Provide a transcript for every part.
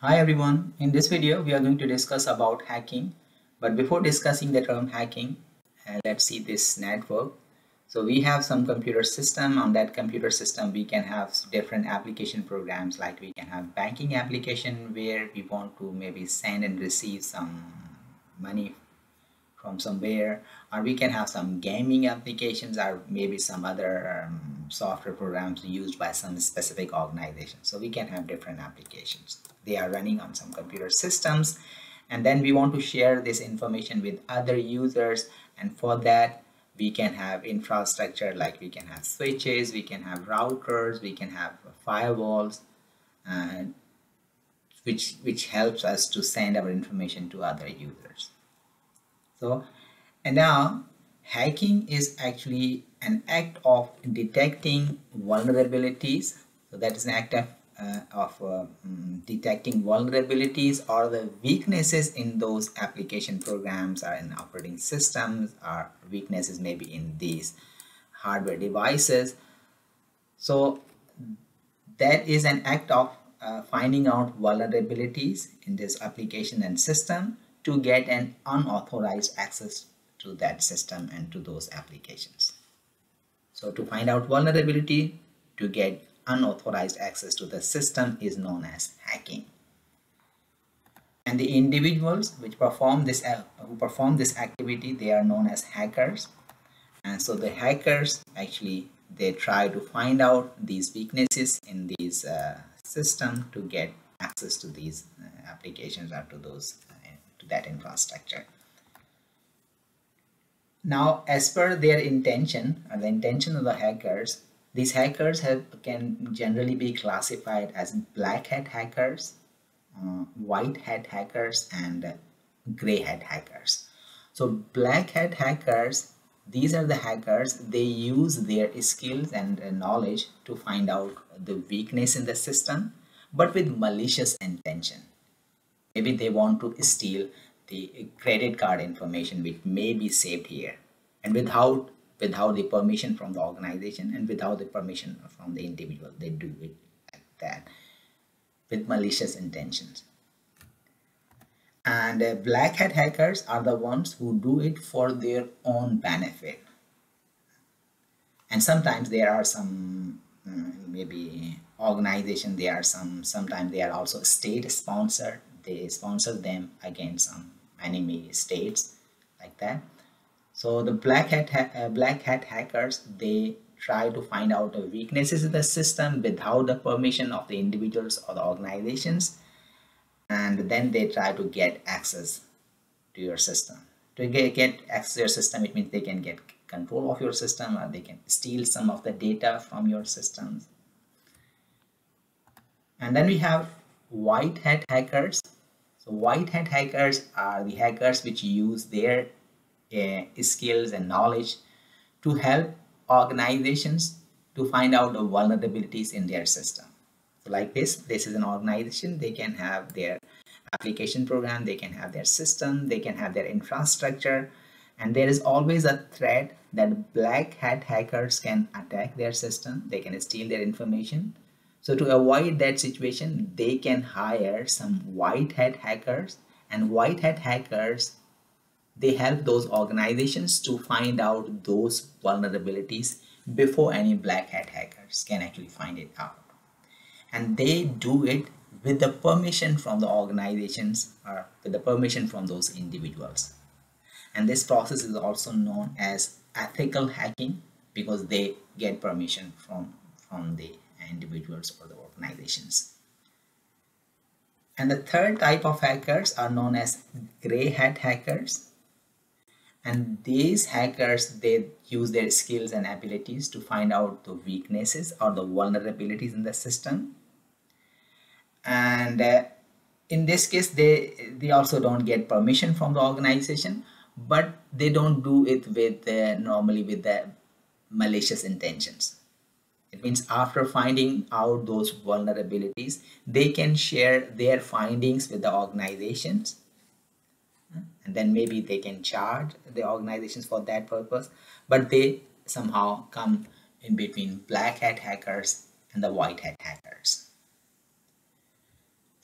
Hi everyone, in this video we are going to discuss about hacking but before discussing the term hacking uh, let's see this network. So we have some computer system on that computer system we can have different application programs like we can have banking application where we want to maybe send and receive some money from somewhere or we can have some gaming applications or maybe some other um, software programs used by some specific organization so we can have different applications. They are running on some computer systems and then we want to share this information with other users and for that we can have infrastructure like we can have switches we can have routers we can have firewalls and which which helps us to send our information to other users. So, and now hacking is actually an act of detecting vulnerabilities. So that is an act of, uh, of uh, mm, detecting vulnerabilities or the weaknesses in those application programs or in operating systems or weaknesses maybe in these hardware devices. So that is an act of uh, finding out vulnerabilities in this application and system to get an unauthorized access to that system and to those applications. So to find out vulnerability to get unauthorized access to the system is known as hacking. And the individuals which perform this uh, who perform this activity they are known as hackers. And so the hackers actually they try to find out these weaknesses in these uh, system to get access to these uh, applications or to those to that infrastructure. Now, as per their intention, or the intention of the hackers, these hackers have, can generally be classified as black hat hackers, uh, white hat hackers, and gray hat hackers. So black hat hackers, these are the hackers, they use their skills and knowledge to find out the weakness in the system, but with malicious intention maybe they want to steal the credit card information which may be saved here. And without without the permission from the organization and without the permission from the individual they do it like that with malicious intentions. And uh, black hat hackers are the ones who do it for their own benefit. And sometimes there are some um, maybe organization there are some sometimes they are also state sponsored they sponsor them against some enemy states like that. So the black hat ha uh, black hat hackers they try to find out the weaknesses in the system without the permission of the individuals or the organizations. And then they try to get access to your system. To get, get access to your system it means they can get control of your system or they can steal some of the data from your systems. And then we have white hat hackers so white hat hackers are the hackers which use their uh, skills and knowledge to help organizations to find out the vulnerabilities in their system. So like this, this is an organization, they can have their application program, they can have their system, they can have their infrastructure, and there is always a threat that black hat hackers can attack their system, they can steal their information, so to avoid that situation, they can hire some white hat hackers and white hat hackers, they help those organizations to find out those vulnerabilities before any black hat hackers can actually find it out. And they do it with the permission from the organizations or with the permission from those individuals. And this process is also known as ethical hacking because they get permission from, from the individuals or the organizations. And the third type of hackers are known as gray hat hackers. And these hackers, they use their skills and abilities to find out the weaknesses or the vulnerabilities in the system. And uh, in this case, they, they also don't get permission from the organization, but they don't do it with uh, normally with the malicious intentions it means after finding out those vulnerabilities, they can share their findings with the organizations. And then maybe they can charge the organizations for that purpose. But they somehow come in between black hat hackers and the white hat hackers.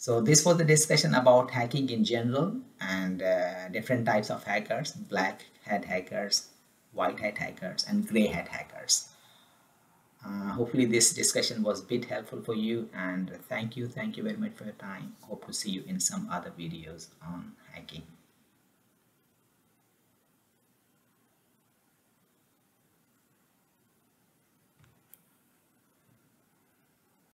so this was the discussion about hacking in general and uh, different types of hackers black hat hackers white hat hackers and gray hat hackers uh, hopefully this discussion was a bit helpful for you and thank you thank you very much for your time. Hope to see you in some other videos on hacking